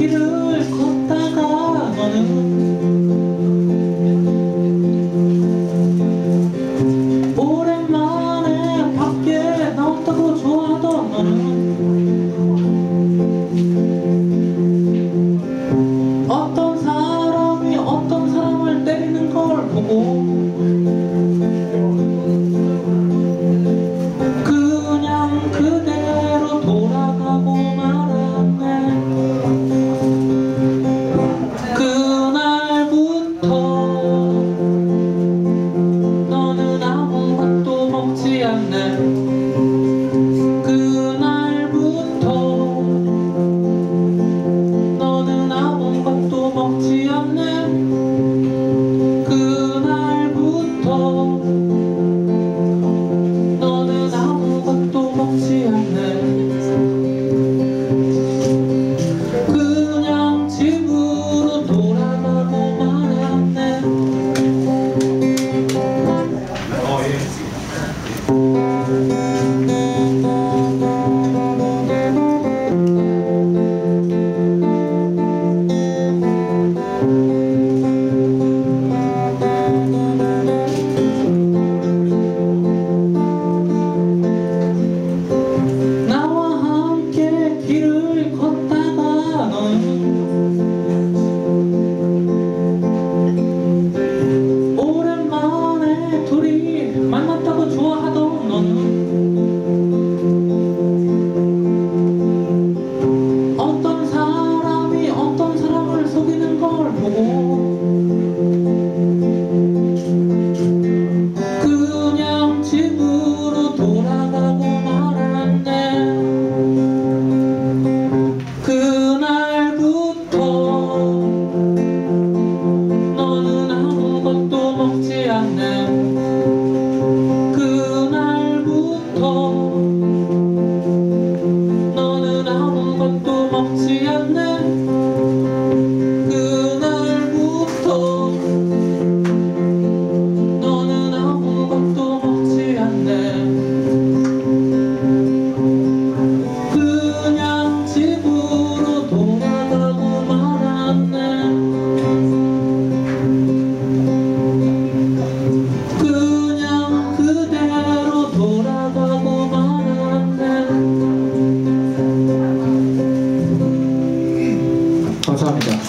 you. 그날부터 너는 아무것도 먹지 않네. 만났다고 감사합니다.